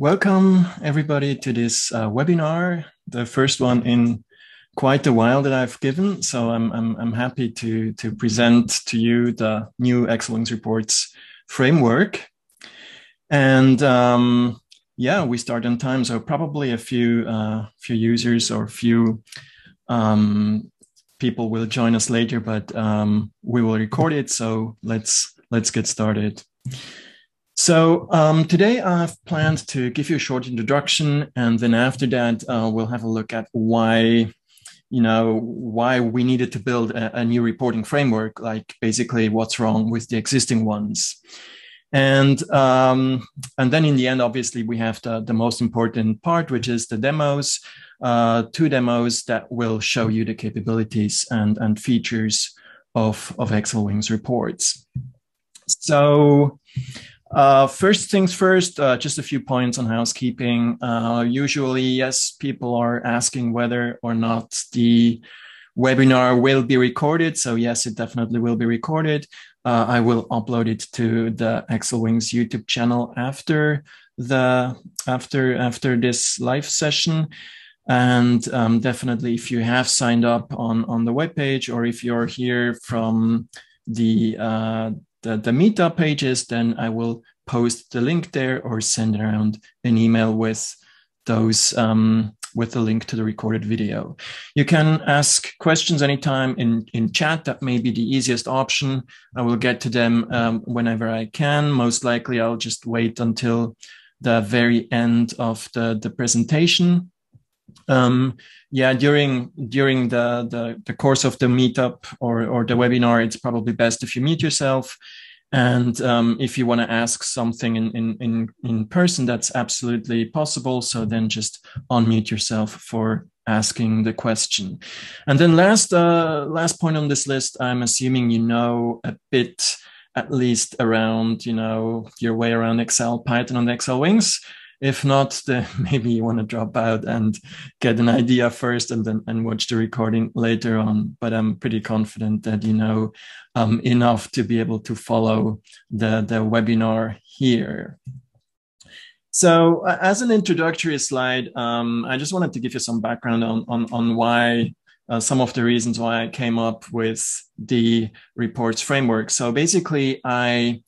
Welcome everybody to this uh, webinar, the first one in quite a while that I've given. So I'm, I'm, I'm happy to, to present to you the new xlwings reports framework. And um, yeah, we start on time. So probably a few, uh, few users or a few um, people will join us later, but um, we will record it. So let's, let's get started. So um, today I've planned to give you a short introduction, and then after that uh, we'll have a look at why, you know, why we needed to build a, a, new reporting framework, like basically what's wrong with the existing ones, and um, and then in the end, obviously we have the the most important part, which is the demos, uh, two demos that will show you the capabilities and and features of of xlwings reports. So. Uh, first things first, uh, just a few points on housekeeping. Uh, usually, yes, people are asking whether or not the webinar will be recorded. So yes, it definitely will be recorded. Uh, I will upload it to the xlwings YouTube channel after the after after this live session. And um, definitely, if you have signed up on on the webpage or if you're here from the uh, the, the meetup pages, then I will post the link there or send around an email with those um, with the link to the recorded video. You can ask questions anytime in, in chat. That may be the easiest option. I will get to them um, whenever I can. Most likely, I'll just wait until the very end of the, the presentation. Um, yeah, during during the, the, the course of the meetup or or the webinar, it's probably best if you mute yourself. And um, if you want to ask something in, in in in person, that's absolutely possible. So then just unmute yourself for asking the question. And then last uh, last point on this list, I'm assuming you know a bit at least around you know your way around Excel, Python, and xlwings. If not, then maybe you want to drop out and get an idea first and then and watch the recording later on. But I'm pretty confident that you know um, enough to be able to follow the, the webinar here. So uh, as an introductory slide, um, I just wanted to give you some background on, on, on why uh, some of the reasons why I came up with the reports framework. So basically, I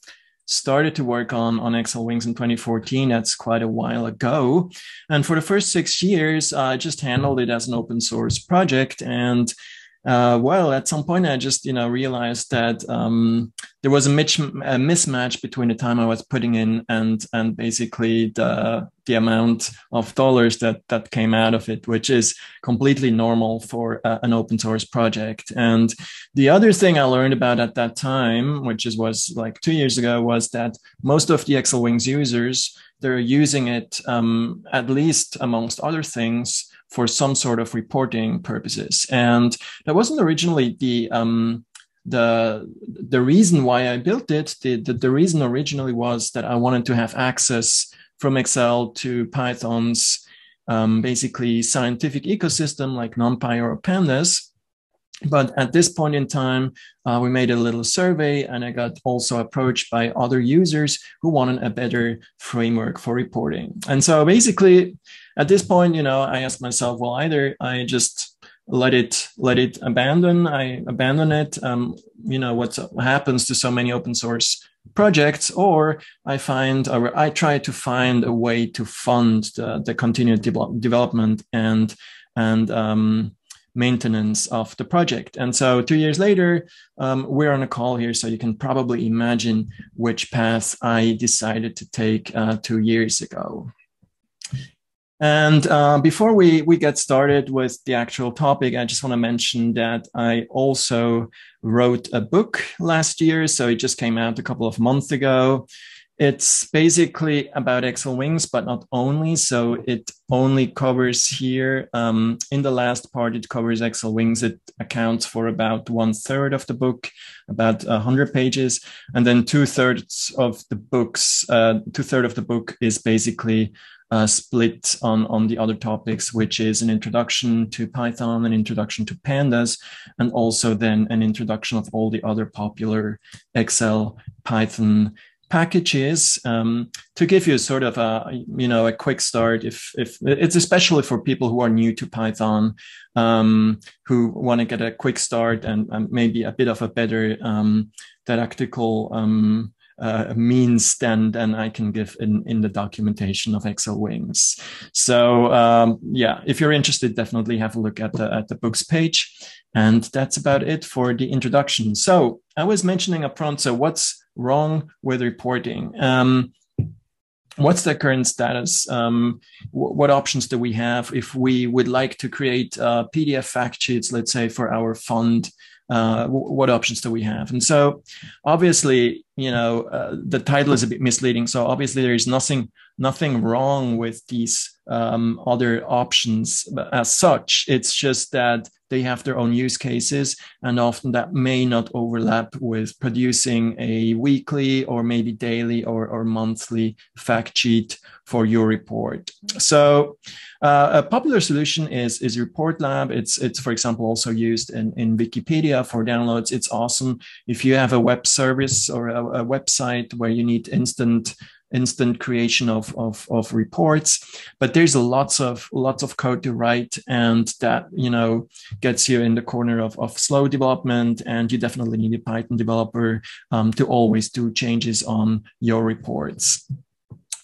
started to work on, on xlwings in 2014. That's quite a while ago. And for the first six years, I just handled it as an open source project. And uh, well, at some point, I just you know realized that um, there was a, mitch- a, mismatch between the time I was putting in and and basically the the amount of dollars that that came out of it, which is completely normal for uh, an open source project. And the other thing I learned about at that time, which is was like two years ago, was that most of the xlwings users they're using it um, at least amongst other things for some sort of reporting purposes. And that wasn't originally the um, the the reason why I built it. The, the, the reason originally was that I wanted to have access from Excel to Python's um, basically scientific ecosystem like NumPy or Pandas. But at this point in time, uh, we made a little survey, and I got also approached by other users who wanted a better framework for reporting. And so basically, at this point, you know, I asked myself, well, either I just let it let it abandon, I abandon it. Um, you know, what happens to so many open source projects, or I find or I try to find a way to fund the, the continued de- development and and um, maintenance of the project. And so two years later, um, we're on a call here, so you can probably imagine which path I decided to take uh, two years ago. And uh, before we, we get started with the actual topic, I just want to mention that I also wrote a book last year. So it just came out a couple of months ago. It's basically about xlwings, but not only. So it only covers here um, in the last part, it covers xlwings. It accounts for about one third of the book, about 100 pages. And then two thirds of the books, uh, two thirds of the book is basically uh, split on, on the other topics, which is an introduction to Python, an introduction to pandas, and also then an introduction of all the other popular Excel, Python, packages. Um, to give you sort of a you know a quick start if if it's especially for people who are new to python um, who want to get a quick start and, and, maybe a bit of a better um, didactical um, uh, means than than I can give in in the documentation of xlwings. So um, yeah, if you're interested, definitely have a look at the at the books page. And that's about it for the introduction. So I was mentioning upfront. So what's wrong with reporting? Um, what's the current status? Um, what options do we have if we would like to create uh, PDF fact sheets, let's say for our fund? Uh, what options do we have? And so, obviously, you know, uh, the title is a bit misleading. So obviously, there is nothing nothing wrong with these um, other options as such. It's just that they have their own use cases, and often that may not overlap with producing a weekly or maybe daily or, or monthly fact sheet for your report. So, uh, a popular solution is is ReportLab. It's it's for example also used in, in Wikipedia for downloads. It's awesome if you have a web service or a, a website where you need instant instant creation of, of, of reports but there's lots of lots of code to write and that you know gets you in the corner of, of slow development and you definitely need a python developer um, to always do changes on your reports.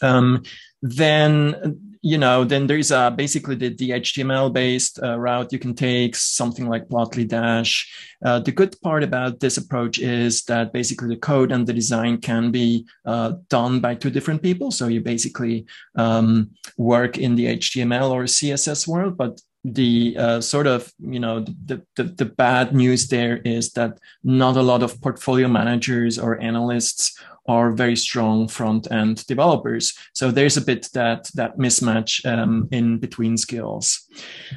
Um, then you know, then there's uh, basically the, the HTML based uh, route you can take, something like Plotly Dash. Uh, the good part about this approach is that basically the code and the design can be uh, done by two different people. So you basically um, work in the HTML or CSS world, but the uh, sort of you know the, the, the bad news there is that not a lot of portfolio managers or analysts are very strong front end developers. So there's a bit that that mismatch um, in between skills.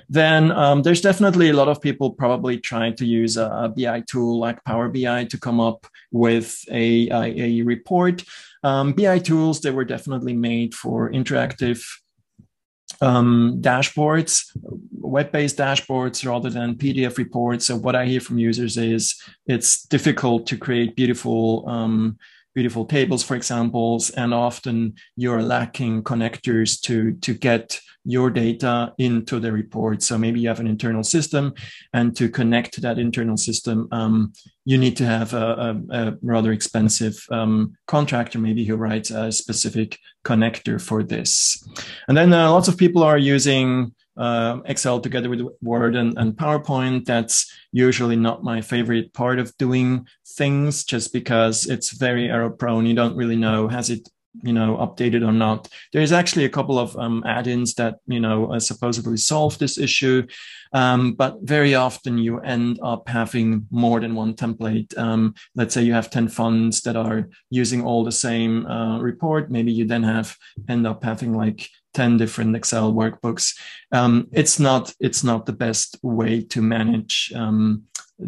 Then um, there's definitely a lot of people probably trying to use a, a BI tool like Power BI to come up with a, a, a report. Um, BI tools they were definitely made for interactive um, dashboards, web-based dashboards rather than PDF reports. So what I hear from users is it's difficult to create beautiful um, beautiful tables, for examples, and often you're lacking connectors to, to get your data into the report. So maybe you have an internal system, and to connect to that internal system, um, you need to have a, a, a rather expensive um, contractor, maybe who writes a specific connector for this. And then uh, lots of people are using uh, Excel together with Word and, and, PowerPoint. That's usually not my favorite part of doing things just because it's very error prone. You don't really know, has it you know updated or not there's actually a couple of um, add-ins that you know uh, supposedly solve this issue um, but very often you end up having more than one template um, let's say you have 10 funds that are using all the same uh, report maybe you then have end up having like 10 different excel workbooks. Um, it's not it's not the best way to manage um,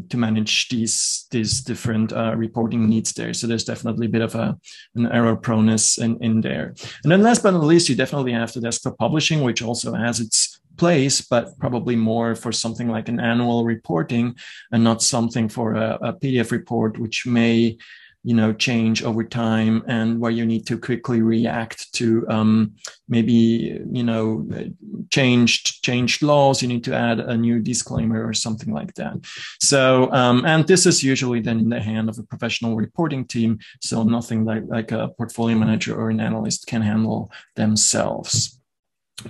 to manage these these different uh, reporting needs there. So there's definitely a bit of a an error proneness in, in there. And then last but not least you definitely have the desktop publishing which also has its place but probably more for something like an annual reporting and not something for a, a pdf report which may you know change over time and where you need to quickly react to um, maybe you know changed changed laws you need to add a new disclaimer or something like that. So um, and this is usually then in the hand of a professional reporting team so nothing like like a portfolio manager or an analyst can handle themselves.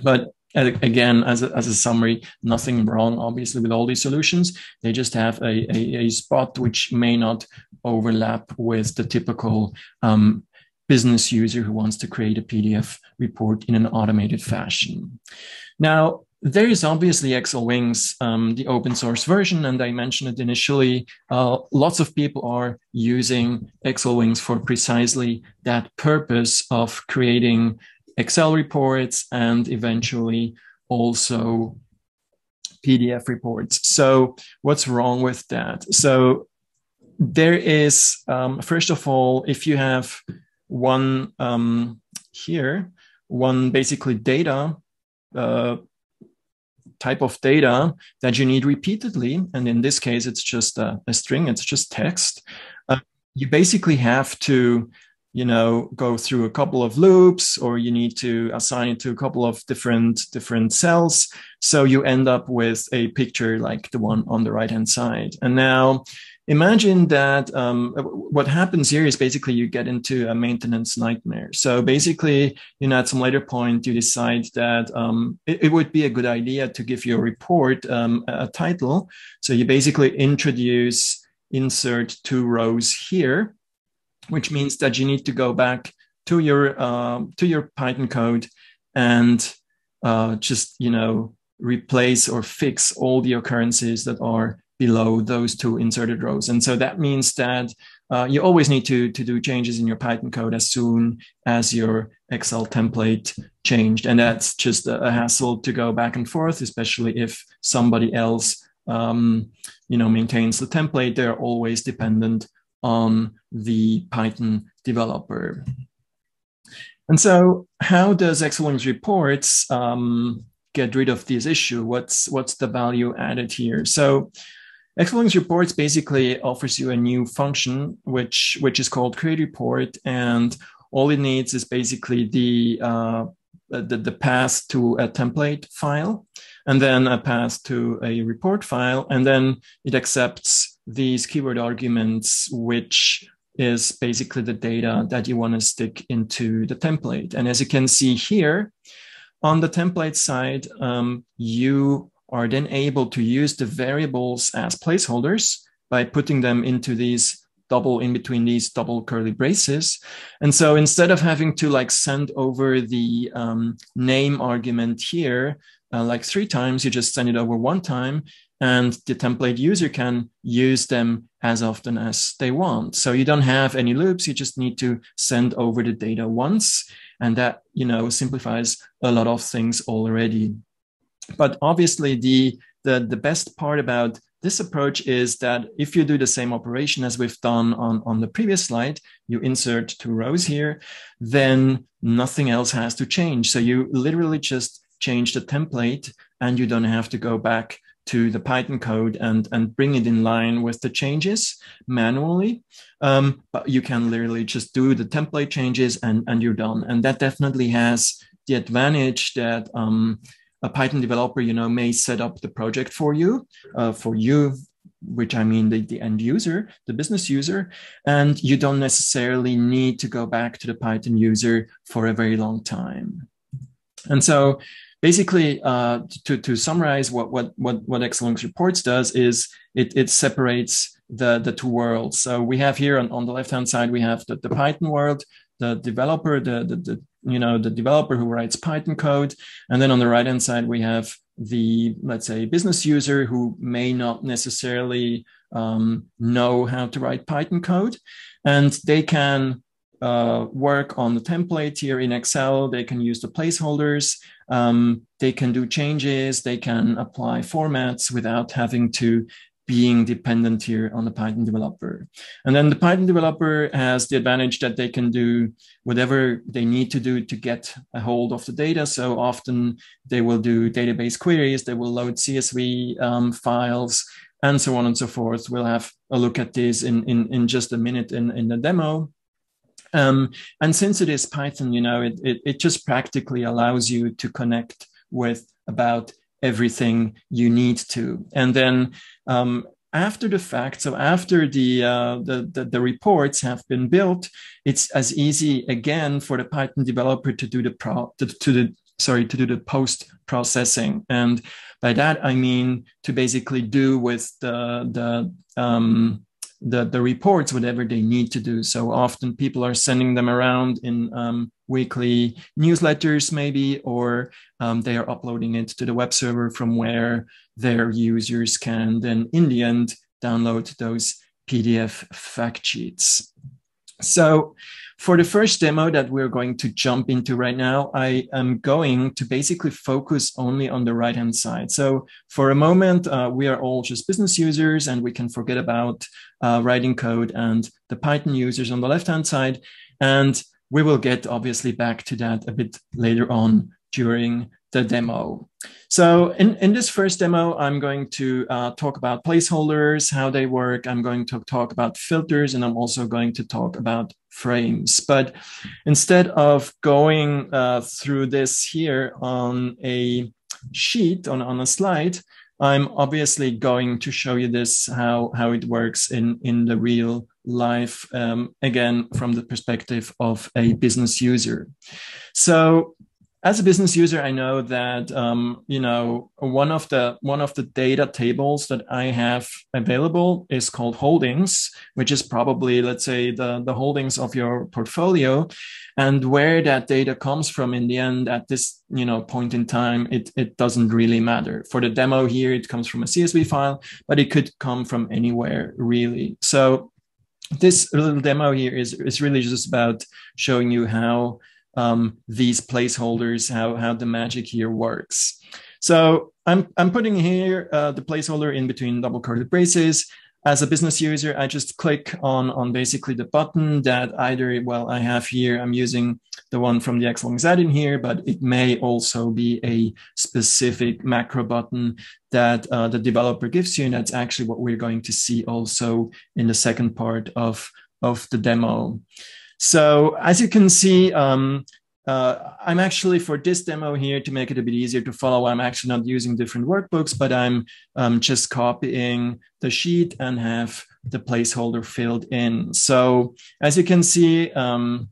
But again, as a, as a summary, nothing wrong, obviously, with all these solutions. They just have a, a, a spot which may not overlap with the typical um, business user who wants to create a PDF report in an automated fashion. Now, there is obviously xlwings, um, the open source version, and I mentioned it initially. Uh, lots of people are using xlwings for precisely that purpose of creating Excel reports and eventually also PDF reports. So, what's wrong with that? So, there is, um, first of all, if you have one um, here, one basically data uh, type of data that you need repeatedly, and in this case, it's just a, a string, it's just text. Uh, you basically have to you know go through a couple of loops or you need to assign it to a couple of different different cells. So you end up with a picture like the one on the right hand side. And now imagine that um, what happens here is basically you get into a maintenance nightmare. So basically you know at some later point you decide that um, it, it, would be a good idea to give your report um, a title. So you basically introduce insert two rows here which means that you need to go back to your uh, to your Python code and uh, just you know replace or fix all the occurrences that are below those two inserted rows. And so that means that uh, you always need to, to do changes in your Python code as soon as your Excel template changed. And that's just a, a hassle to go back and forth, especially if somebody else um, you know, maintains the template. They're always dependent on the Python developer. And so, how does xlwings reports um, get rid of this issue? What's what's the value added here? So, xlwings reports basically offers you a new function which which is called create report, and all it needs is basically the uh, the, the path to a template file, and then a path to a report file, and then it accepts these keyword arguments, which is basically the data that you want to stick into the template. And as you can see here, on the template side, um, you are then able to use the variables as placeholders by putting them into these double in between these double curly braces. And so instead of having to like send over the um, name argument here, uh, like three times, you just send it over one time and the template user can use them as often as they want. So you don't have any loops. You just need to send over the data once. And that, you know, simplifies a lot of things already. But obviously the, the, the best part about this approach is that if you do the same operation as we've done on, on the previous slide, you insert two rows here, then nothing else has to change. So you literally just change the template and you don't have to go back to the Python code and, and bring it in line with the changes manually. Um, but you can literally just do the template changes and, and you're done. And that definitely has the advantage that um, a Python developer, you know, may set up the project for you, uh, for you, which I mean the, the end user, the business user, and you don't necessarily need to go back to the Python user for a very long time. And so basically, uh, to, to summarize what, what, what, what xlwings Reports does is it, it separates the, the two worlds. So we have here on, on the left-hand side, we have the, the Python world, the developer, the, the, the, you know, the developer who writes Python code. And then on the right-hand side, we have the, let's say, business user who may not necessarily um, know how to write Python code. And they can uh, work on the template here in Excel. They can use the placeholders. Um, they can do changes. They can apply formats without having to being dependent here on the Python developer. And then the Python developer has the advantage that they can do whatever they need to do to get a hold of the data. So often they will do database queries, they will load CSV um, files, and so on and so forth. We'll have a look at this in, in, in just a minute in, in the demo. Um, and since it is Python, you know, it, it, it just practically allows you to connect with about everything you need to. And then um, after the fact, so after the, uh, the, the, the, reports have been built, it's as easy again for the Python developer to do the pro to, to the sorry to do the post processing. And by that I mean to basically do with the the um, the, the reports whatever they need to do. So often people are sending them around in um, weekly newsletters, maybe, or um, they are uploading it to the web server from where their users can then, in the end, download those PDF fact sheets. So for the first demo that we're going to jump into right now, I am going to basically focus only on the right-hand side. So for a moment, uh, we are all just business users and we can forget about uh, writing code and the Python users on the left-hand side. And we will get obviously back to that a bit later on during the demo. So in, in this first demo, I'm going to uh, talk about placeholders, how they work. I'm going to talk about filters, and I'm also going to talk about frames. But instead of going uh, through this here on a sheet, on, on a slide, I'm obviously going to show you this, how, how it works in, in the real life, um, again, from the perspective of a business user. So as a business user, I know that um, you know one of the one of the data tables that I have available is called holdings, which is probably let's say the the holdings of your portfolio, and where that data comes from in the end at this you know point in time, it it doesn't really matter. For the demo here, it comes from a CSV file, but it could come from anywhere really. So this little demo here is is really just about showing you how um, these placeholders, how, how the magic here works. So I'm, I'm putting here uh, the placeholder in between double quoted braces. As a business user, I just click on, on basically the button that either, well, I have here, I'm using the one from the xlwings add-in here, but it may also be a specific macro button that uh, the developer gives you. And that's actually what we're going to see also in the second part of, of the demo. So as you can see, um, uh, I'm actually for this demo here to make it a bit easier to follow. I'm actually not using different workbooks, but I'm um, just copying the sheet and have the placeholder filled in. So as you can see, um,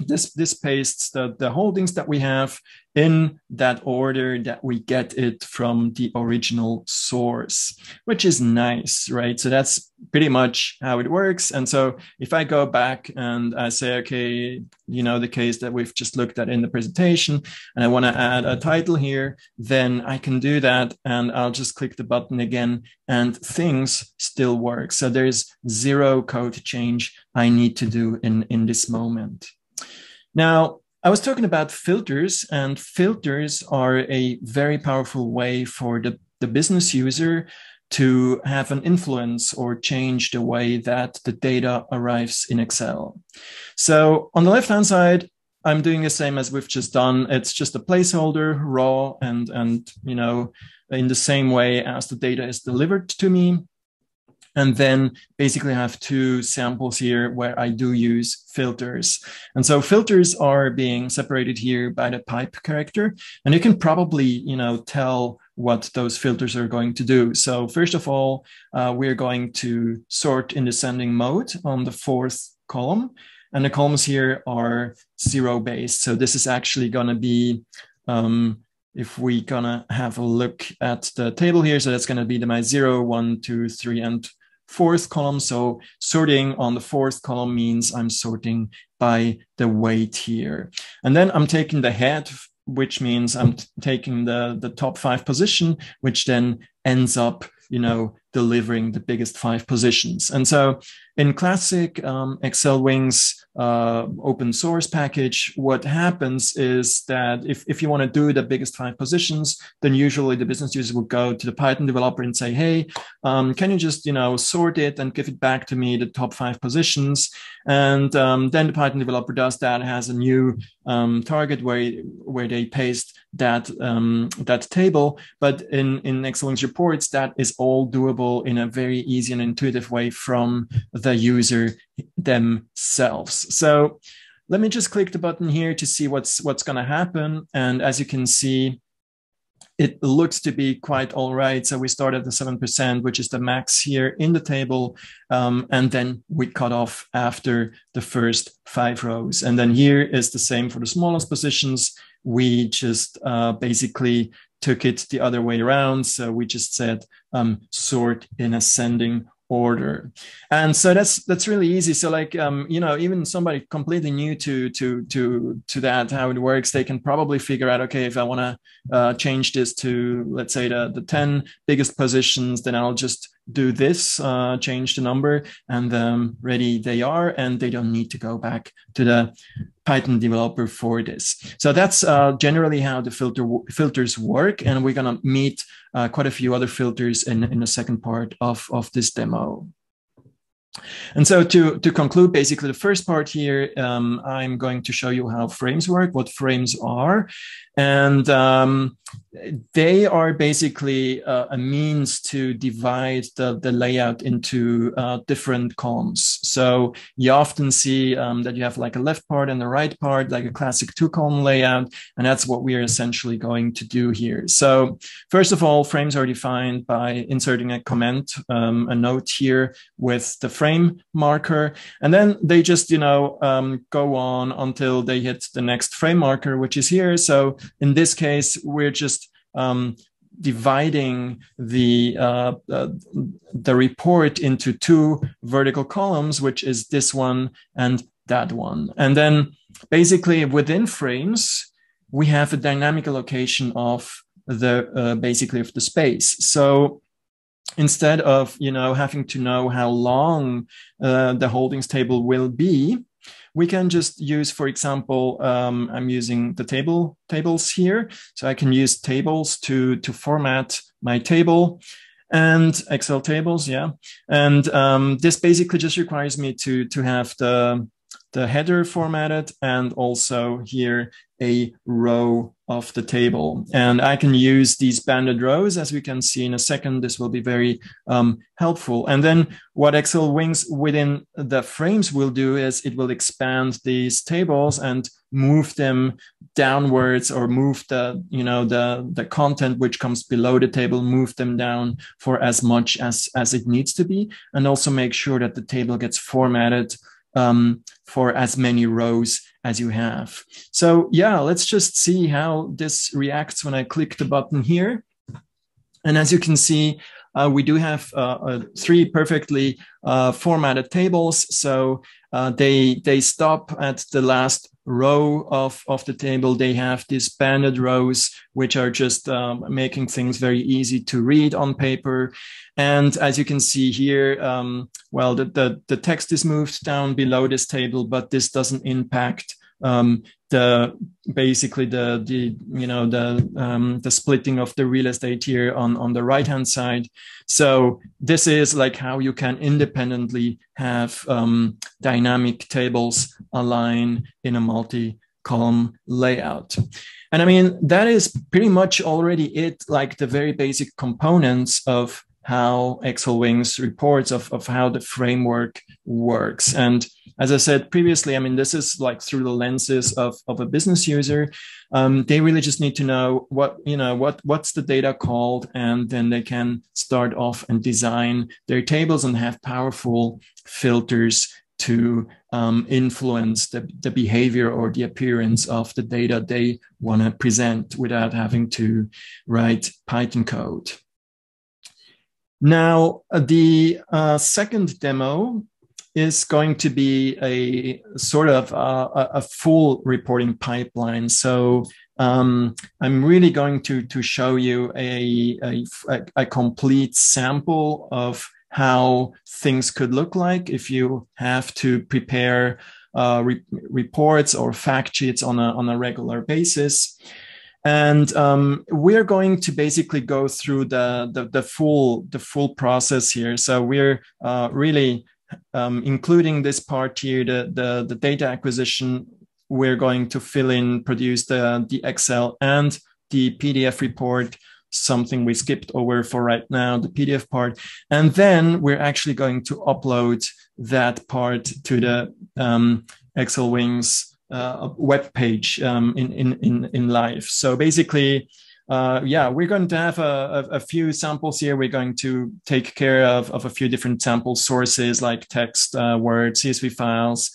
this this pastes the, the holdings that we have in that order that we get it from the original source, which is nice, right? So that's pretty much how it works. And so if I go back and I say, okay, you know, the case that we've just looked at in the presentation, and I want to add a title here, then I can do that. And I'll just click the button again and things still work. So there's zero code change I need to do in, in this moment. Now, I was talking about filters, and filters are a very powerful way for the, the business user to have an influence or change the way that the data arrives in Excel. So on the left-hand side, I'm doing the same as we've just done. It's just a placeholder, raw, and and you know, in the same way as the data is delivered to me. And then basically I have two samples here where I do use filters. And so filters are being separated here by the pipe character. And you can probably, you know, tell what those filters are going to do. So first of all, uh, we're going to sort in descending mode on the fourth column. And the columns here are zero based. So this is actually going to be um, if we're gonna have a look at the table here, so that's gonna be the my zero, one, two, three, and fourth column. So sorting on the fourth column means I'm sorting by the weight here. And then I'm taking the head, which means I'm taking the, the top five position, which then ends up, you know, delivering the biggest five positions. And so in classic um, xlwings uh, open source package, what happens is that if, if you want to do the biggest five positions, then usually the business user will go to the Python developer and say, hey, um, can you just, you know, sort it and give it back to me, the top five positions? And um, then the Python developer does that, has a new um, target where, where they paste that, um, that table. But in, in xlwings reports, that is all doable in a very easy and intuitive way from the user themselves. So let me just click the button here to see what's what's going to happen. And as you can see, it looks to be quite all right. So we start at the 7%, which is the max here in the table. Um, and then we cut off after the first five rows. And then here is the same for the smallest positions. We just uh, basically took it the other way around. So we just said um, sort in ascending order. And so that's that's really easy. So like um you know even somebody completely new to to to to that how it works they can probably figure out okay if i want to uh, change this to let's say the the 10 biggest positions then i'll just do this uh, change the number and um, ready they are and they don't need to go back to the python developer for this so that's uh, generally how the filter filters work and we're going to meet uh, quite a few other filters in, in the second part of, of this demo. And so to, to conclude, basically the first part here, um, I'm going to show you how frames work, what frames are. And um, they are basically uh, a means to divide the, the layout into uh, different columns. So you often see um, that you have like a left part and a right part, like a classic two column layout. And that's what we are essentially going to do here. So first of all, frames are defined by inserting a comment, um, a note here with the frame marker. And then they just, you know, um, go on until they hit the next frame marker, which is here. So in this case, we're just um, dividing the uh, uh, the report into two vertical columns, which is this one and that one. And then basically within frames, we have a dynamic allocation of the uh, basically of the space. So instead of you know having to know how long uh, the holdings table will be, we can just use, for example, um, I'm using the table tables here. So I can use tables to, to format my table and Excel tables. Yeah. And um, this basically just requires me to, to have the, the header formatted and also here a row of the table. And I can use these banded rows, as we can see in a second. This will be very um, helpful. And then what xlwings within the frames will do is it will expand these tables and move them downwards or move the, you know, the, the content which comes below the table, move them down for as much as, as it needs to be. And also make sure that the table gets formatted um, for as many rows as you have. So yeah, let's just see how this reacts when I click the button here. And as you can see, uh, we do have uh, uh, three perfectly uh, formatted tables. So uh, they they stop at the last row of, of the table. They have these banded rows, which are just um, making things very easy to read on paper. And as you can see here, um, well, the, the, the text is moved down below this table, but this doesn't impact um, the basically the the you know the um, the splitting of the real estate here on on the right hand side. So this is like how you can independently have um, dynamic tables align in a multi column layout. And I mean, that is pretty much already it, like the very basic components of how xlwings reports of, of how the framework works. And as I said previously, I mean, this is like through the lenses of, of a business user. Um, they really just need to know what, you know, what, what's the data called, and then they can start off and design their tables and have powerful filters to um, influence the, the behavior or the appearance of the data they want to present without having to write Python code. Now, the uh, second demo is going to be a sort of uh, a, a full reporting pipeline. So um, I'm really going to, to show you a, a, a complete sample of how things could look like if you have to prepare uh, re reports or fact sheets on a, on a regular basis. And um, we're going to basically go through the, the, the, full the full process here. So we're uh, really um, including this part here, the, the, the data acquisition. We're going to fill in, produce the, the Excel and the PDF report, something we skipped over for right now, the PDF part. And then we're actually going to upload that part to the um, xlwings uh, web page um, in, in, in, in live. So basically, uh, yeah, we're going to have a, a, a, few samples here. We're going to take care of, of a few different sample sources like text, uh, Word, CSV files.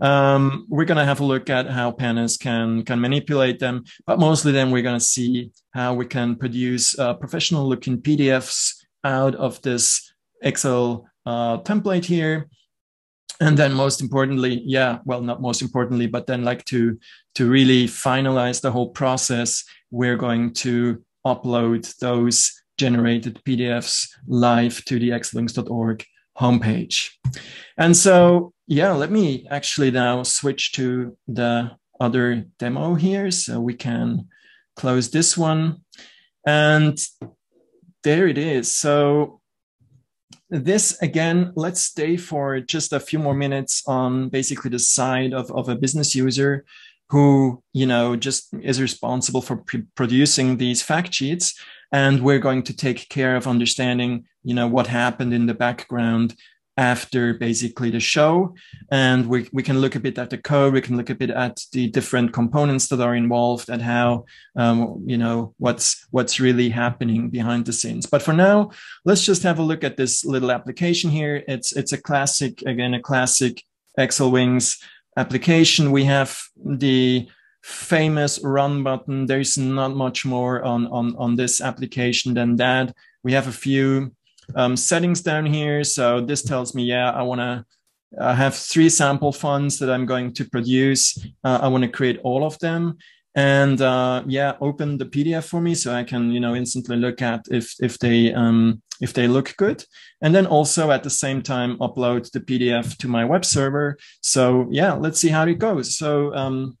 Um, we're going to have a look at how pandas can, can manipulate them, but mostly then we're going to see how we can produce uh, professional looking PDFs out of this Excel uh, template here and then most importantly yeah well not most importantly but then like to to really finalize the whole process we're going to upload those generated pdfs live to the xlwings.org homepage. And so yeah let me actually now switch to the other demo here so we can close this one. And there it is. So this again, let's stay for just a few more minutes on basically the side of, of a business user. who, you know, just is responsible for producing these fact sheets. And we're going to take care of understanding, you know, what happened in the background after basically the show. And we, we can look a bit at the code. We can look a bit at the different components that are involved and how, um, you know, what's, what's really happening behind the scenes. But for now, let's just have a look at this little application here. It's, it's a classic, again, a classic xlwings application. We have the famous run button. There's not much more on, on, on this application than that. We have a few um, settings down here. So this tells me, yeah, I want to I have three sample funds that I'm going to produce. Uh, I want to create all of them and uh, yeah, open the PDF for me so I can you know instantly look at if if they um, if they look good, and then also at the same time upload the PDF to my web server. So yeah, let's see how it goes. So um,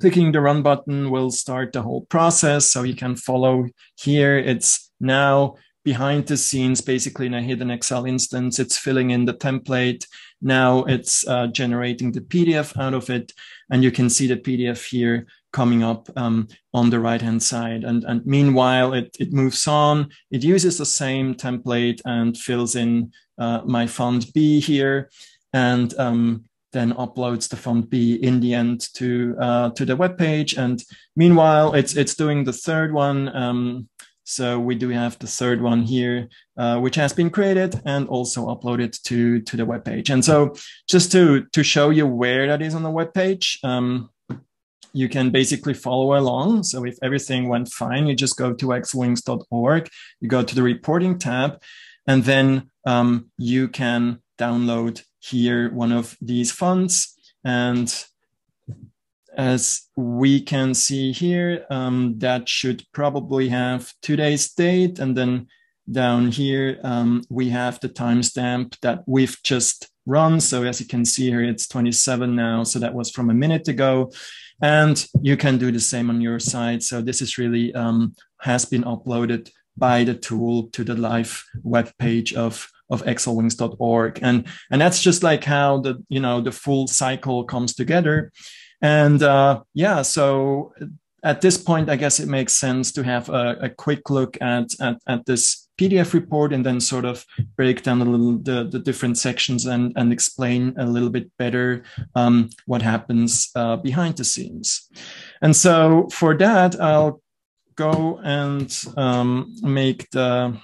clicking the run button will start the whole process. So you can follow here. It's now behind the scenes, basically in a hidden Excel instance. It's filling in the template. Now it's uh, generating the PDF out of it. And you can see the PDF here coming up um, on the right hand side. And, and meanwhile, it, it moves on. It uses the same template and fills in uh, my fund B here. And um, then uploads the font B in the end to uh, to the web page. And meanwhile, it's it's doing the third one. Um, so we do have the third one here, uh, which has been created and also uploaded to, to the web page. And so just to, to show you where that is on the web page, um, you can basically follow along. So if everything went fine, you just go to xlwings.org, you go to the reporting tab, and then um, you can download here one of these funds. And as we can see here, um, that should probably have today's date. And then down here, um, we have the timestamp that we've just run. So as you can see here, it's 27 now. So that was from a minute ago. And you can do the same on your side. So this is really um, has been uploaded by the tool to the live web page of of xlwings.org and and that's just like how the you know the full cycle comes together and uh, yeah, so at this point, I guess it makes sense to have a, a quick look at, at, at this PDF report and then sort of break down a little the, the different sections and, and explain a little bit better um, what happens uh, behind the scenes. And so for that, I'll go and um, make the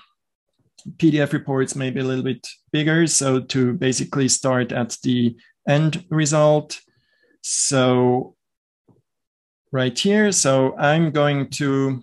PDF reports maybe a little bit bigger. So to basically start at the end result, so right here, so I'm going to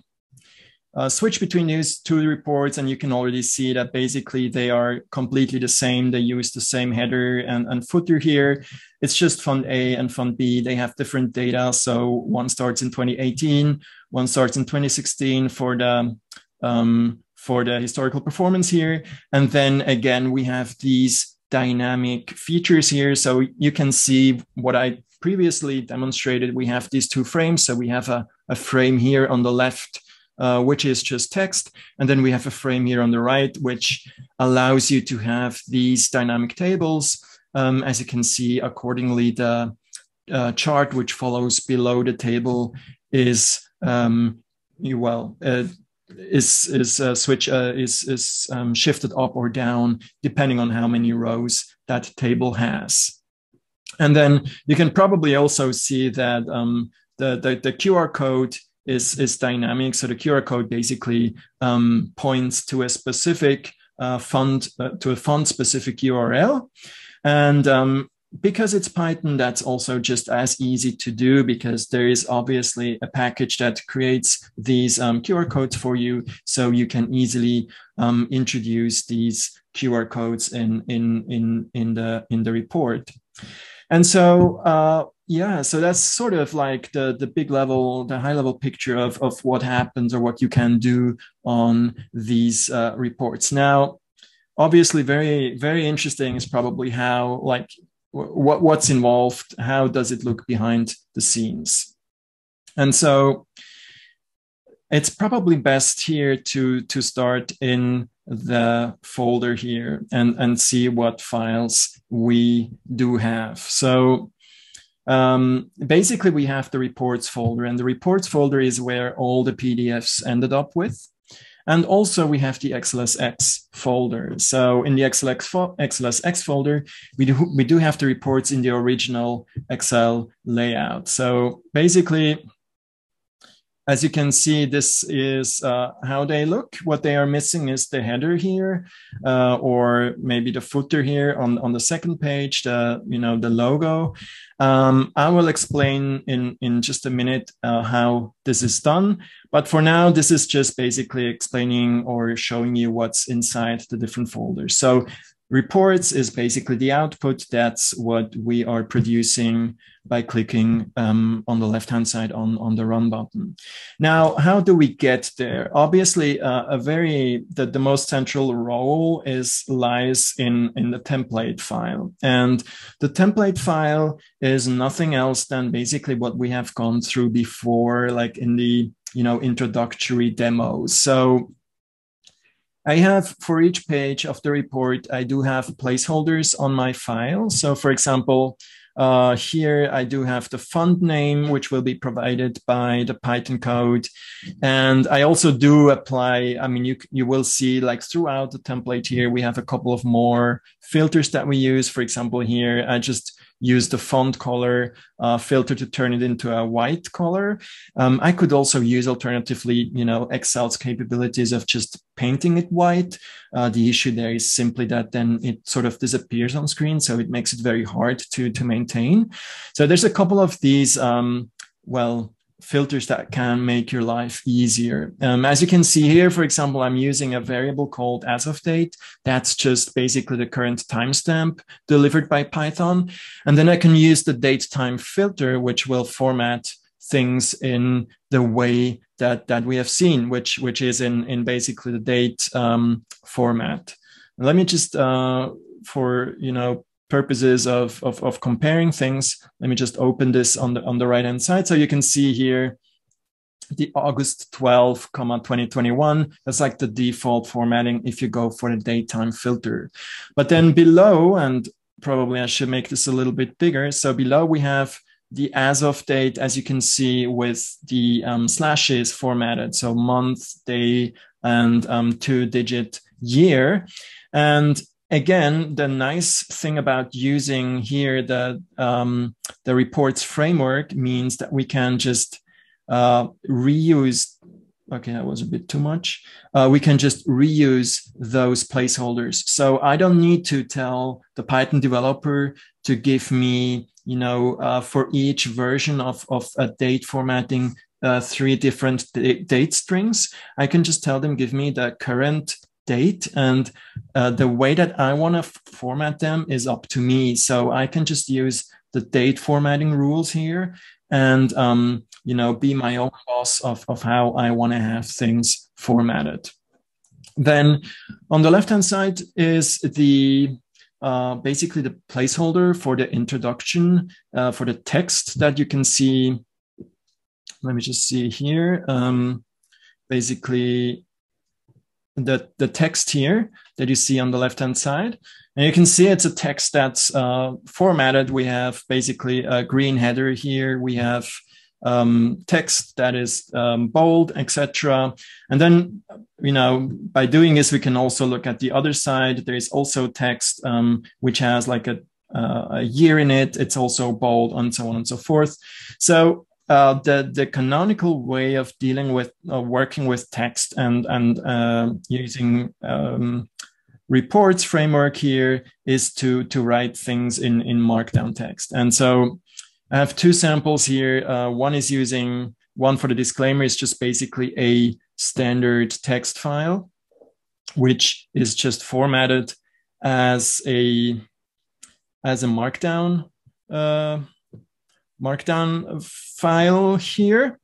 uh, switch between these two reports and you can already see that basically they are completely the same. They use the same header and, and footer here. It's just fund A and fund B. They have different data. So one starts in 2018, one starts in 2016 for the um, for the historical performance here. And then again, we have these dynamic features here. So you can see what I previously demonstrated, we have these two frames. So we have a, a frame here on the left, uh, which is just text. And then we have a frame here on the right, which allows you to have these dynamic tables. Um, as you can see, accordingly, the uh, chart which follows below the table is, um, well, uh, is is uh, switch uh, is is um, shifted up or down depending on how many rows that table has. And then you can probably also see that um, the, the, the, QR code is, is dynamic. So the QR code basically um, points to a specific uh, fund, uh, to a fund specific URL. And um, because it's Python, that's also just as easy to do because there is obviously a package that creates these um, QR codes for you. So you can easily um, introduce these QR codes in, in, in, in, the, in the report. And so, uh, yeah, so that's sort of like the the big level, the high level picture of of what happens or what you can do on these uh, reports. Now, obviously, very very interesting is probably how like what what's involved, how does it look behind the scenes, and so it's probably best here to to start in the folder here and, and see what files we do have. So um, basically we have the reports folder and the reports folder is where all the PDFs ended up with. And also we have the XLSX folder. So in the XLS fo XLSX folder, we do, we do have the reports in the original Excel layout. So basically as you can see, this is uh, how they look. What they are missing is the header here, uh, or maybe the footer here on, on the second page, the, you know, the logo. Um, I will explain in, in just a minute uh, how this is done. But for now, this is just basically explaining or showing you what's inside the different folders. So reports is basically the output. That's what we are producing by clicking um, on the left-hand side on, on the run button. Now, how do we get there? Obviously, uh, a very, the, the most central role is lies in, in the template file. And the template file is nothing else than basically what we have gone through before, like in the, you know, introductory demos. So I have for each page of the report, I do have placeholders on my file. So for example, uh, here I do have the fund name, which will be provided by the Python code. And I also do apply, I mean, you, you will see like throughout the template here, we have a couple of more filters that we use. For example, here, I just use the font color uh, filter to turn it into a white color. Um, I could also use alternatively, you know, Excel's capabilities of just painting it white. Uh, the issue there is simply that then it sort of disappears on screen. So it makes it very hard to, to maintain. So there's a couple of these, um, well, filters that can make your life easier. Um, as you can see here, for example, I'm using a variable called as of date. That's just basically the current timestamp delivered by Python. And then I can use the date time filter, which will format things in the way that, that we have seen, which, which is in, in basically the date um, format. Let me just, uh, for, you know, purposes of, of, of comparing things, let me just open this on the, on the right hand side. So you can see here the August 12, comma 2021. That's like the default formatting if you go for the datetime filter. But then below, and probably I should make this a little bit bigger. So below we have the as of date, as you can see with the um, slashes formatted. So month, day, and um, two digit year. And again, the nice thing about using here the um, the reports framework means that we can just uh, reuse. Okay, that was a bit too much. Uh, we can just reuse those placeholders. So I don't need to tell the Python developer to give me, you know, uh, for each version of, of a date formatting, uh, three different date strings. I can just tell them, give me the current date and uh, the way that i want to format them is up to me. So i can just use the date formatting rules here and um, you know be my own boss of, of how i want to have things formatted. Then on the left hand side is the uh, basically the placeholder for the introduction uh, for the text that you can see. Let me just see here. Um, basically the, the text here that you see on the left hand side. And you can see it's a text that's uh, formatted. We have basically a green header here. We have um, text that is um, bold, etc. And then, you know, by doing this, we can also look at the other side. There is also text um, which has like a, uh, a year in it. It's also bold and so on and so forth. So uh, the the canonical way of dealing with uh, working with text and and uh, using um, reports framework here is to to write things in in markdown text. And so i have two samples here. Uh, one is using one for the disclaimer is just basically a standard text file which is just formatted as a as a markdown uh, markdown file here.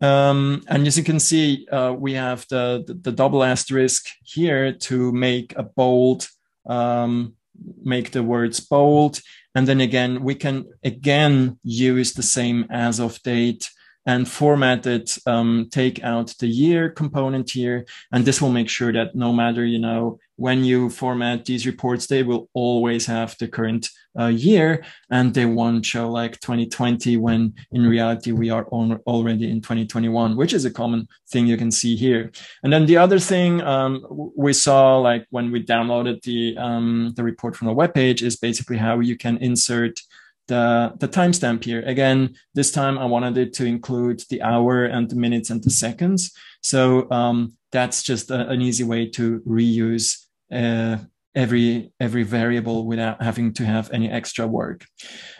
Um, and as you can see, uh, we have the, the, the, double asterisk here to make a bold, um, make the words bold. And then again, we can again use the same as of date and format it, um, take out the year component here. And this will make sure that no matter, you know, when you format these reports, they will always have the current uh, year and they won't show like 2020 when in reality we are on, already in 2021, which is a common thing you can see here. And then the other thing um, we saw like when we downloaded the, um, the report from the web page is basically how you can insert the, the timestamp here. Again, this time I wanted it to include the hour and the minutes and the seconds. So um, that's just a, an easy way to reuse uh, every every variable without having to have any extra work.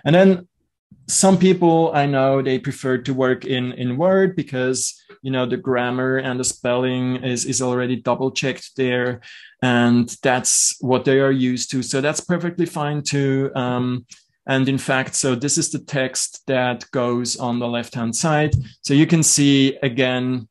And then some people I know they prefer to work in in Word because you know the grammar and the spelling is is already double checked there, and that's what they are used to. So that's perfectly fine too. Um, and in fact, so this is the text that goes on the left hand side. So you can see again,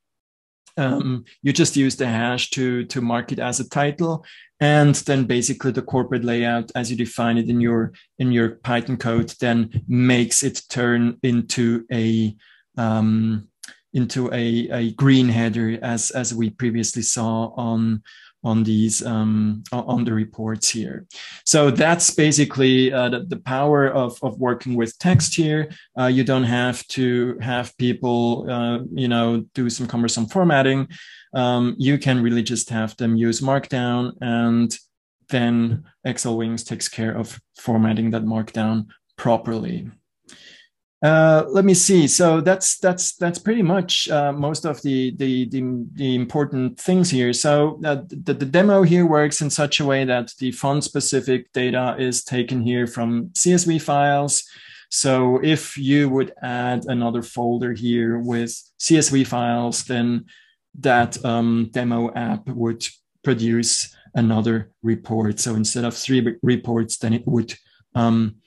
um, you just use the hash to, to mark it as a title. And then basically the corporate layout, as you define it in your, in your Python code, then makes it turn into a, um, into a, a green header as, as we previously saw on, on these um, on the reports here. So that's basically uh, the, the, power of, of working with text here. Uh, you don't have to have people, uh, you know, do some cumbersome formatting. Um, you can really just have them use Markdown and then xlwings takes care of formatting that Markdown properly. Uh, let me see. So that's that's that's pretty much uh, most of the, the, the the important things here. So uh, the, the demo here works in such a way that the font specific data is taken here from CSV files. So if you would add another folder here with CSV files, then that um, demo app would produce another report. So instead of three reports, then it would um,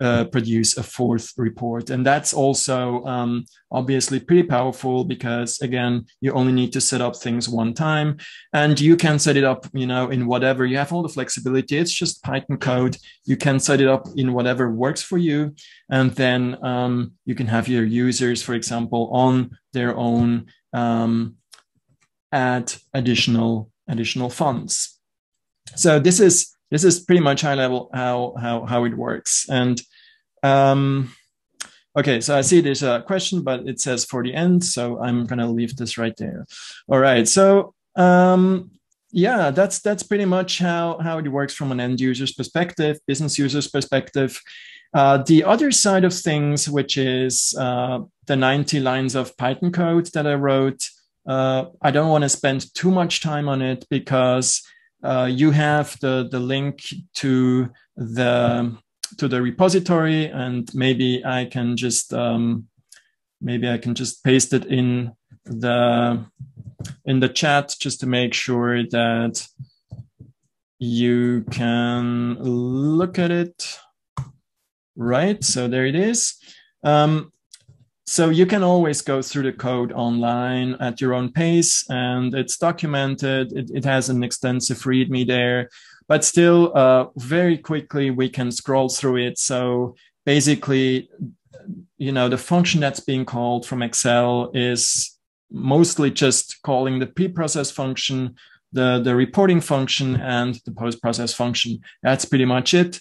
uh, produce a fourth report. And that's also um, obviously pretty powerful because again, you only need to set up things one time and you can set it up, you know, in whatever you have all the flexibility. It's just Python code. You can set it up in whatever works for you. And then um, you can have your users, for example, on their own um, add additional additional funds. So this is this is pretty much high level how how how it works. And um, okay, so I see there's a question, but it says for the end, so I'm gonna leave this right there. All right, so um, yeah, that's that's pretty much how how it works from an end user's perspective, business user's perspective. Uh, the other side of things, which is uh, the 90 lines of Python code that I wrote, uh, I don't want to spend too much time on it because uh, you have the, the link to the to the repository and maybe I can just um, maybe I can just paste it in the in the chat just to make sure that you can look at it. Right so there it is. Um, so you can always go through the code online at your own pace and it's documented. It, it has an extensive README there, but still uh, very quickly we can scroll through it. So basically, you know, the function that's being called from Excel is mostly just calling the pre-process function, the, the reporting function and the post-process function. That's pretty much it.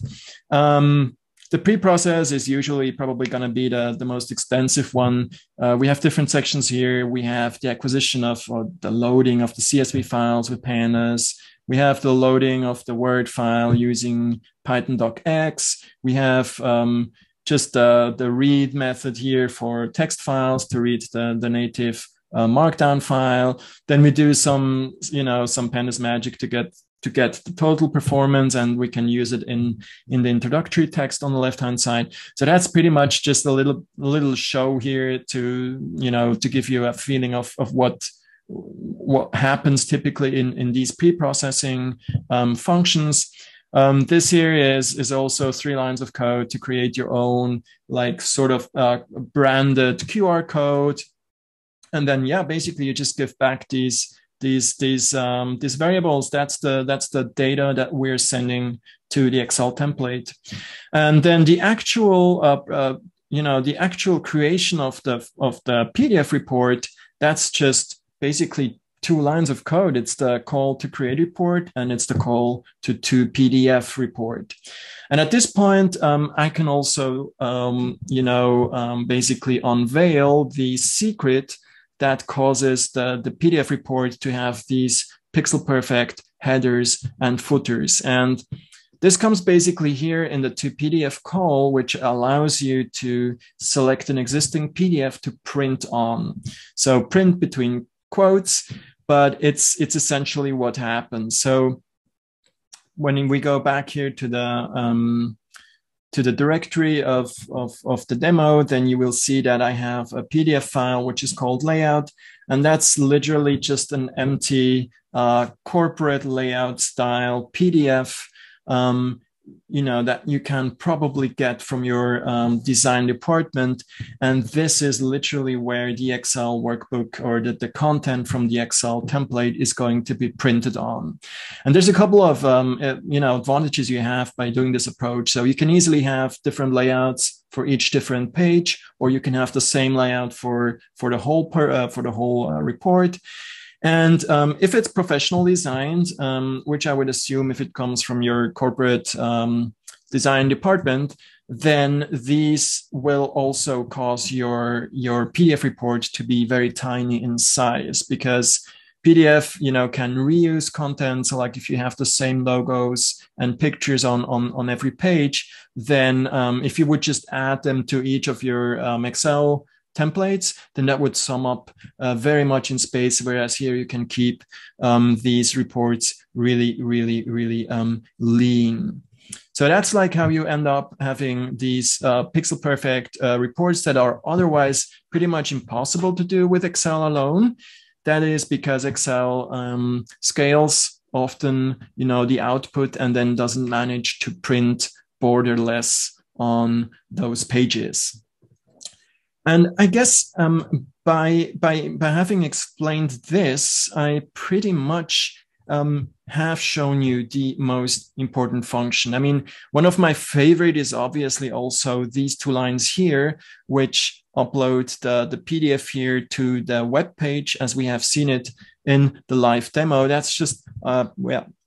Um, the pre-process is usually probably going to be the, the most extensive one. Uh, we have different sections here. We have the acquisition of or the loading of the CSV files with pandas. We have the loading of the Word file using Python docx. We have um, just uh, the read method here for text files to read the, the native uh, markdown file. Then we do some, you know, some pandas magic to get to get the total performance and we can use it in in the introductory text on the left hand side so that's pretty much just a little little show here to you know to give you a feeling of of what what happens typically in in these pre-processing um, functions. Um, this here is is also three lines of code to create your own like sort of uh, branded qr code. And then yeah basically you just give back these these these um, these variables. That's the that's the data that we're sending to the excel template. And then the actual uh, uh, you know the actual creation of the of the pdf report that's just basically two lines of code. It's the call to create report and it's the call to, to PDF report. And at this point, um, I can also, um, you know, um, basically unveil the secret that causes the, the PDF report to have these pixel perfect headers and footers. And this comes basically here in the to PDF call, which allows you to select an existing PDF to print on. So print between quotes, but it's it's essentially what happens. So when we go back here to the um, to the directory of, of, of the demo, then you will see that I have a PDF file, which is called layout. And that's literally just an empty uh, corporate layout style PDF um, you know that you can probably get from your um, design department. And this is literally where the excel workbook or the, the content from the excel template is going to be printed on. And there's a couple of um, uh, you know advantages you have by doing this approach. So you can easily have different layouts for each different page or you can have the same layout for for the whole per, uh, for the whole uh, report and um, if it's professional designed, um, which I would assume if it comes from your corporate um, design department, then these will also cause your your PDF report to be very tiny in size because PDF, you know, can reuse content. So like if you have the same logos and pictures on on, on every page, then um, if you would just add them to each of your um, Excel templates, then that would sum up uh, very much in space. Whereas here you can keep um, these reports really, really, really um, lean. So that's like how you end up having these uh, pixel perfect uh, reports that are otherwise pretty much impossible to do with Excel alone. That is because Excel um, scales often, you know, the output and then doesn't manage to print borderless on those pages. And I guess um, by by by having explained this, I pretty much um, have shown you the most important function. I mean, one of my favorite is obviously also these two lines here, which upload the, the PDF here to the web page as we have seen it in the live demo. That's just uh,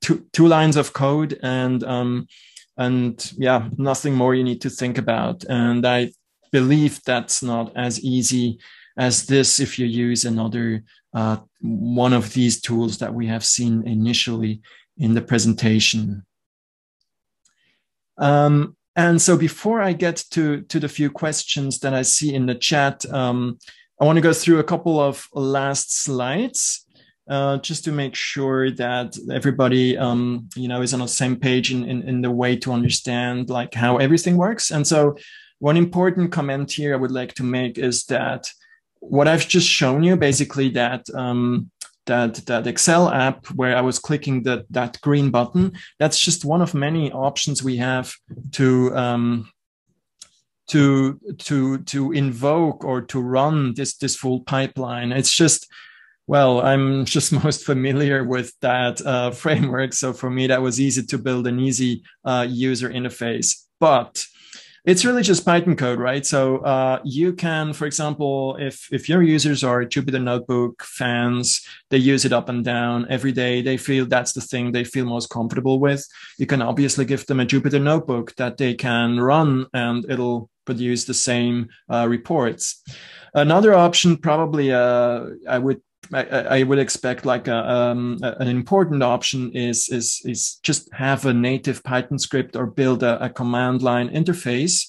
two, two lines of code and um, and yeah, nothing more you need to think about. And I believe that's not as easy as this if you use another uh, one of these tools that we have seen initially in the presentation. Um, and so before I get to, to the few questions that I see in the chat, um, I want to go through a couple of last slides uh, just to make sure that everybody, um, you know, is on the same page in, in, in the way to understand like how everything works. And so one important comment here I would like to make is that what I've just shown you, basically that um, that that Excel app where I was clicking that that green button, that's just one of many options we have to um, to to to invoke or to run this this full pipeline. It's just well, I'm just most familiar with that uh, framework, so for me that was easy to build an easy uh, user interface, but it's really just Python code, right? So uh, you can, for example, if if your users are Jupyter Notebook fans, they use it up and down every day. They feel that's the thing they feel most comfortable with. You can obviously give them a Jupyter Notebook that they can run, and it'll produce the same uh, reports. Another option, probably, uh, I would I, would expect like a, um, an important option is, is, is just have a native Python script or build a, a, command line interface.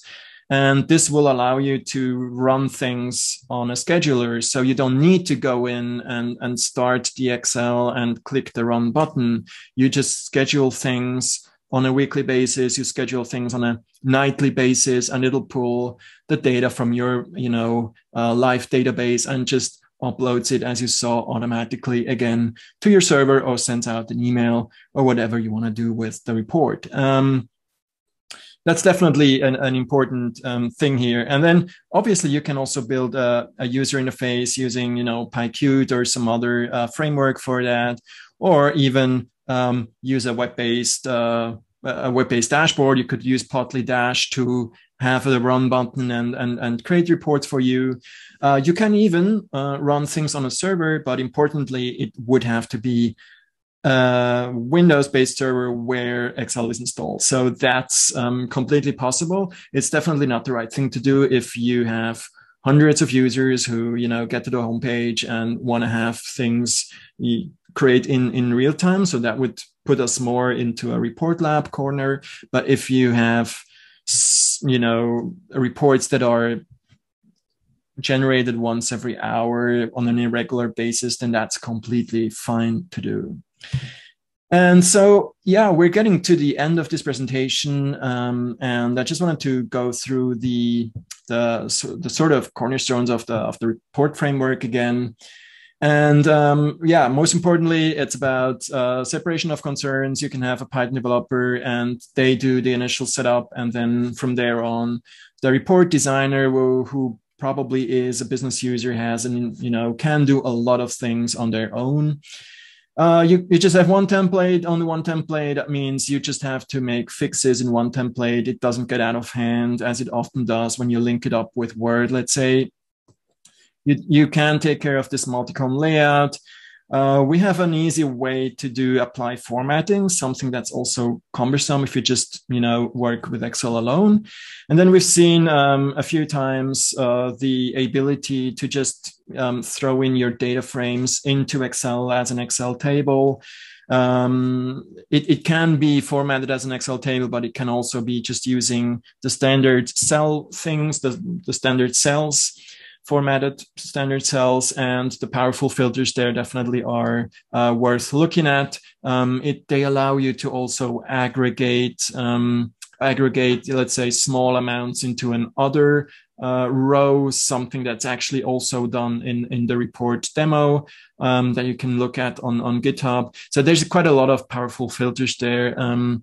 And this will allow you to run things on a scheduler. So you don't need to go in and, and start the Excel and click the run button. You just schedule things on a weekly basis. You schedule things on a nightly basis and it'll pull the data from your, you know, uh, live database and just uploads it as you saw automatically again to your server or sends out an email or whatever you want to do with the report. Um, that's definitely an, an important um, thing here. And then obviously you can also build a, a user interface using, you know, PyQt or some other uh, framework for that, or even um, use a web-based uh, a web-based dashboard. You could use Plotly Dash to have the run button and, and, and create reports for you. Uh, you can even uh, run things on a server, but importantly, it would have to be a Windows-based server where Excel is installed. So that's um, completely possible. It's definitely not the right thing to do if you have hundreds of users who you know get to the homepage and want to have things create in in real time. So that would put us more into a ReportLab corner. But if you have you know reports that are generated once every hour on an irregular basis, then that's completely fine to do. And so, yeah, we're getting to the end of this presentation, um, and I just wanted to go through the the the sort of cornerstones of the of the report framework again. And um, yeah, most importantly, it's about uh, separation of concerns. You can have a Python developer and they do the initial setup. And then from there on, the report designer who, who probably is a business user has and, you know, can do a lot of things on their own. Uh, you, you just have one template, only one template. That means you just have to make fixes in one template. It doesn't get out of hand as it often does when you link it up with Word. Let's say you, you can take care of this multi-column layout. Uh, we have an easy way to do apply formatting, something that's also cumbersome if you just you know work with Excel alone. And then we've seen um, a few times uh, the ability to just um, throw in your data frames into Excel as an Excel table. Um, it, it can be formatted as an Excel table, but it can also be just using the standard cell things, the, the standard cells formatted standard cells and the powerful filters there definitely are uh, worth looking at. Um, it, they allow you to also aggregate, um, aggregate, let's say small amounts into an other uh, row, something that's actually also done in, in the report demo um, that you can look at on, on GitHub. So there's quite a lot of powerful filters there. Um,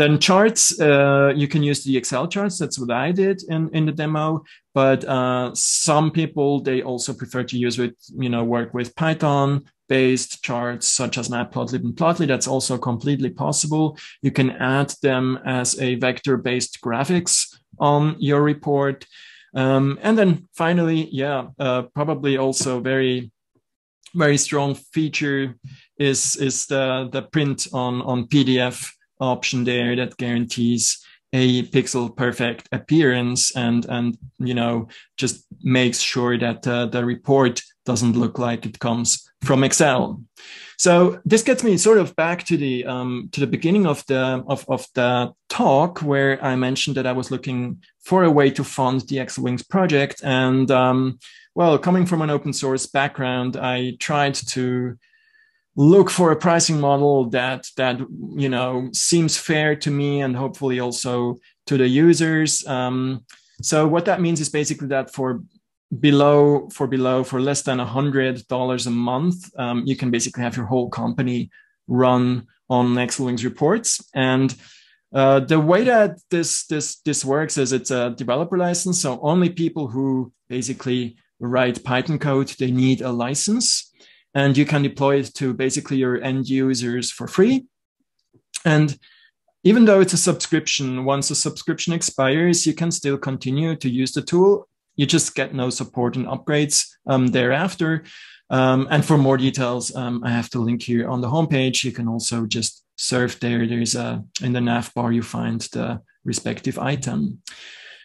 then charts, uh, you can use the Excel charts. That's what I did in, in the demo. But uh, some people, they also prefer to use with, you know, work with Python based charts such as Matplotlib and Plotly. That's also completely possible. You can add them as a vector based graphics on your report. Um, and then finally, yeah, uh, probably also very, very strong feature is, is the, the print on, on PDF option there that guarantees a pixel perfect appearance and and you know just makes sure that uh, the report doesn't look like it comes from excel. So this gets me sort of back to the um, to the beginning of the of, of the talk where i mentioned that i was looking for a way to fund the xlwings project and um, well coming from an open source background i tried to look for a pricing model that that you know seems fair to me and hopefully also to the users. Um, so what that means is basically that for below for below for less than a hundred dollars a month um, you can basically have your whole company run on xlwings reports. And uh, the way that this this this works is it's a developer license. So only people who basically write python code they need a license and you can deploy it to basically your end users for free. And even though it's a subscription, once a subscription expires, you can still continue to use the tool. You just get no support and upgrades um, thereafter. Um, and for more details, um, I have to link here on the homepage. You can also just surf there. There's a in the nav bar you find the respective item.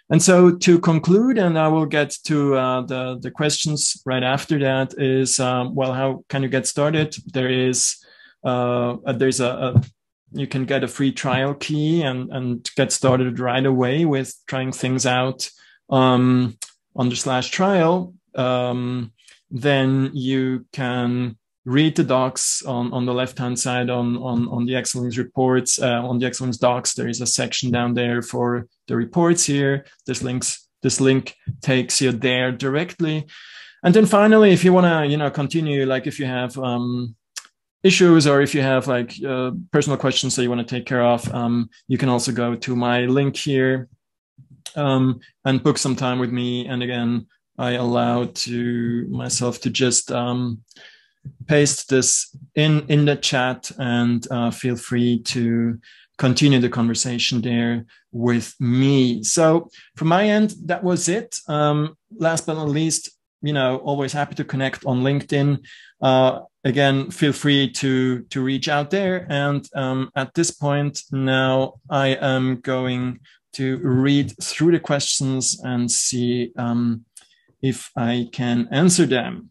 And so to conclude, and I will get to uh, the, the questions right after that is, um, well, how can you get started? There is, uh, there's a, a, you can get a free trial key and, and get started right away with trying things out um, on the slash trial. Um, then you can read the docs on, on the left hand side on, on, on the xlwings reports. Uh, on the xlwings docs, there is a section down there for the reports here. This links this link takes you there directly. And then finally, if you want to, you know, continue, like if you have um, issues or if you have like uh, personal questions that you want to take care of, um, you can also go to my link here um, and book some time with me. And again, I allow to myself to just um, paste this in in the chat and uh, feel free to continue the conversation there with me. So from my end, that was it. Um, last but not least, you know, always happy to connect on LinkedIn. Uh, again, feel free to to reach out there. And um, at this point now, I am going to read through the questions and see um, if I can answer them.